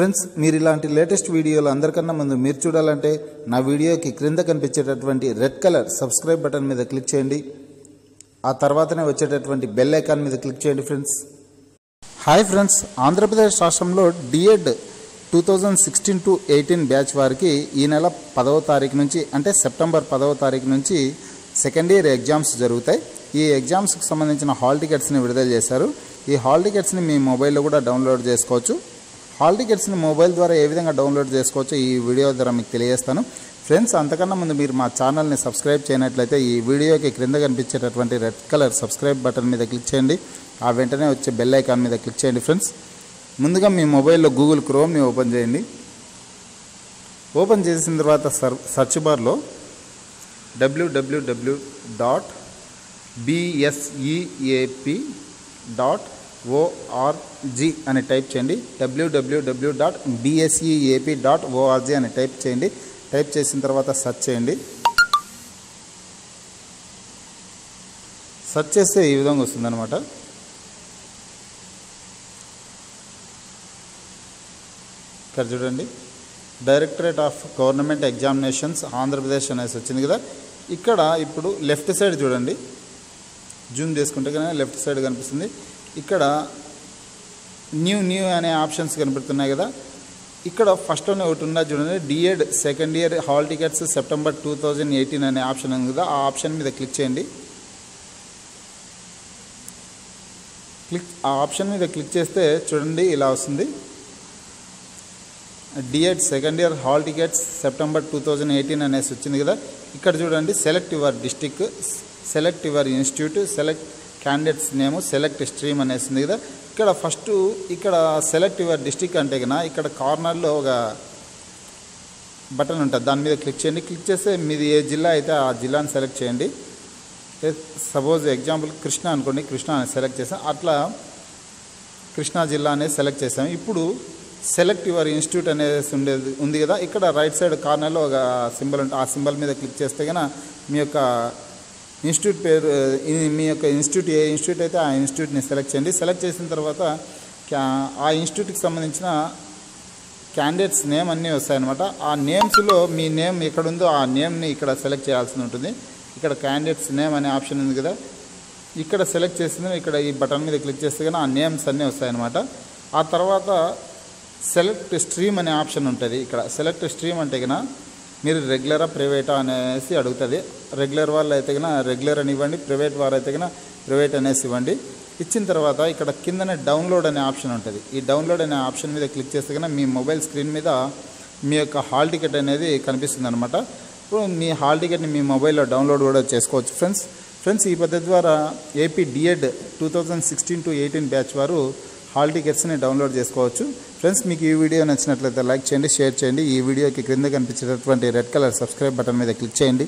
Friends మీరు ఇలాంటి latest వీడియోలు అందరికన్నా ముందు మీరు చూడాలంటే నా వీడియోకి క్రింద కనిపించేటటువంటి రెడ్ కలర్ సబ్స్క్రైబ్ బటన్ మీద క్లిక్ చేయండి. ఆ తర్వాతనే వచ్చేటటువంటి బెల్ ఐకాన్ మీద క్లిక్ చేయండి ఫ్రెండ్స్. హాయ్ ఫ్రెండ్స్ ఆంధ్రప్రదేశ్ రాష్ట్రంలో DEd two thousand sixteen to eighteen batch వారికి ఈ నెల పదవ తారీఖు నుంచి అంటే సెప్టెంబర్ పదవ తారీఖు నుంచి సెకండ్ ఇయర్ ఎగ్జామ్స్ జరుగుతాయి. ఈ ఎగ్జామ్స్కి సంబంధించిన హాల్ టికెట్స్ని విడుదల చేశారు. ఈ హాల్ టికెట్స్ని మీ మొబైల్లో కూడా డౌన్లోడ్ చేసుకోవచ్చు. హాల్ టికెట్స్ని మొబైల్ ద్వారా ఏ విధంగా డౌన్లోడ్ చేసుకోవచ్చో ఈ వీడియో ద్వారా మీకు తెలియజేస్తాను. ఫ్రెండ్స్ అంతకన్నా ముందు మీరు మా ఛానల్ని సబ్స్క్రైబ్ చేయనట్లయితే ఈ వీడియోకి క్రింద కనిపించేటటువంటి రెడ్ కలర్ సబ్స్క్రైబ్ బటన్ మీద క్లిక్ చేయండి. ఆ వెంటనే వచ్చే బెల్ ఐకాన్ మీద క్లిక్ చేయండి ఫ్రెండ్స్. ముందుగా మీ మొబైల్లో గూగుల్ క్రోమ్ని ఓపెన్ చేయండి. ఓపెన్ చేసిన తర్వాత సర్ సర్చ్ బార్లో డబ్ల్యూడబ్ల్యూడబ్ల్యూ డాట్ బిఎస్ఈఏపి డాట్ ఓఆర్జీ అని టైప్ చేయండి. డబ్ల్యూడబ్ల్యూడబ్ల్యూ డాట్ బిఎస్ఈఏపి డాట్ ఓఆర్జీ అని టైప్ చేయండి. టైప్ చేసిన తర్వాత సెర్చ్ చేయండి. సెర్చ్ చేస్తే ఈ విధంగా వస్తుందన్నమాట. ఇక్కడ చూడండి. Directorate of government examinations Andhra Pradesh అనేసి వచ్చింది కదా. ఇక్కడ ఇప్పుడు లెఫ్ట్ సైడ్ చూడండి. జూమ్ చేసుకుంటే కనుక లెఫ్ట్ సైడ్ కనిపిస్తుంది. ఇక్కడ న్యూ న్యూ అనే ఆప్షన్స్ కనబడుతున్నాయి కదా. ఇక్కడ ఫస్ట్ అని ఒకటి ఉన్నది చూడండి. DEd second year hall tickets September two thousand eighteen అనే ఆప్షన్ ఉంది కదా. ఆ ఆప్షన్ మీద క్లిక్ చేయండి. క్లిక్ ఆ ఆప్షన్ మీద క్లిక్ చేస్తే చూడండి ఇలా వస్తుంది. DEd second year hall tickets September two thousand eighteen అనేసి వచ్చింది కదా. ఇక్కడ చూడండి select your district select your institute select candidate's name select stream అనేసి ఉంది కదా. ఇక్కడ ఫస్ట్ ఇక్కడ సెలెక్ట్ యువర్ డిస్టిక్ అంటే కదా ఇక్కడ కార్నర్లో ఒక బటన్ ఉంటుంది. దాని మీద క్లిక్ చేయండి. క్లిక్ చేస్తే మీది ఏ జిల్లా అయితే ఆ జిల్లాని సెలెక్ట్ చేయండి. సపోజ్ ఎగ్జాంపుల్ కృష్ణ అనుకోండి. కృష్ణ అని సెలెక్ట్ చేసాం. అట్లా కృష్ణా జిల్లా అనేది సెలెక్ట్ చేసాం. ఇప్పుడు సెలెక్ట్ యువర్ ఇన్స్టిట్యూట్ అనేది ఉండేది ఉంది కదా. ఇక్కడ రైట్ సైడ్ కార్నర్లో ఒక సింబల్ ఉంటుంది ఆ సింబల్ మీద క్లిక్ చేస్తే కనుక మీ యొక్క ఇన్స్టిట్యూట్ పేరు మీ యొక్క ఇన్స్టిట్యూట్ ఏ ఇన్స్టిట్యూట్ అయితే ఆ ఇన్స్టిట్యూట్ని సెలెక్ట్ చేయండి. సెలెక్ట్ చేసిన తర్వాత ఆ ఇన్స్టిట్యూట్కి సంబంధించిన క్యాండిడేట్స్ నేమ్ అన్నీ వస్తాయన్నమాట. ఆ నేమ్స్లో మీ నేమ్ ఎక్కడుందో ఆ నేమ్ని ఇక్కడ సెలెక్ట్ చేయాల్సి ఉంటుంది. ఇక్కడ క్యాండిడేట్స్ నేమ్ అనే ఆప్షన్ ఉంది కదా. ఇక్కడ సెలెక్ట్ చేసింది ఇక్కడ ఈ బటన్ మీద క్లిక్ చేస్తే కానీ ఆ నేమ్స్ అన్నీ వస్తాయన్నమాట. ఆ తర్వాత సెలెక్ట్ స్ట్రీమ్ అనే ఆప్షన్ ఉంటుంది. ఇక్కడ సెలెక్ట్ స్ట్రీమ్ అంటే కదా మీరు రెగ్యులరా ప్రైవేటా అనేసి అడుగుతుంది. రెగ్యులర్ వాళ్ళు అయితే కన్నా రెగ్యులర్ అని ఇవ్వండి ప్రైవేట్ వారు అయితే కన్నా ప్రైవేట్ అనేసి ఇవ్వండి. ఇచ్చిన తర్వాత ఇక్కడ కిందనే డౌన్లోడ్ అనే ఆప్షన్ ఉంటుంది. ఈ డౌన్లోడ్ అనే ఆప్షన్ మీద క్లిక్ చేస్తే కన్నా మీ మొబైల్ స్క్రీన్ మీద మీ యొక్క హాల్ టికెట్ అనేది కనిపిస్తుంది అనమాట ఇప్పుడు మీ హాల్ టికెట్ని మీ మొబైల్లో డౌన్లోడ్ కూడా చేసుకోవచ్చు ఫ్రెండ్స్ ఫ్రెండ్స్ ఈ పద్ధతి ద్వారా AP DEd two thousand sixteen to eighteen batch వారు హాల్ టికెట్స్ని డౌన్లోడ్ చేసుకోవచ్చు. ఫ్రెండ్స్ మీకు ఈ వీడియో నచ్చినట్లయితే లైక్ చేయండి షేర్ చేయండి. ఈ వీడియోకి క్రింద కనిపించేటటువంటి రెడ్ కలర్ సబ్స్క్రైబ్ బటన్ మీద క్లిక్ చేయండి.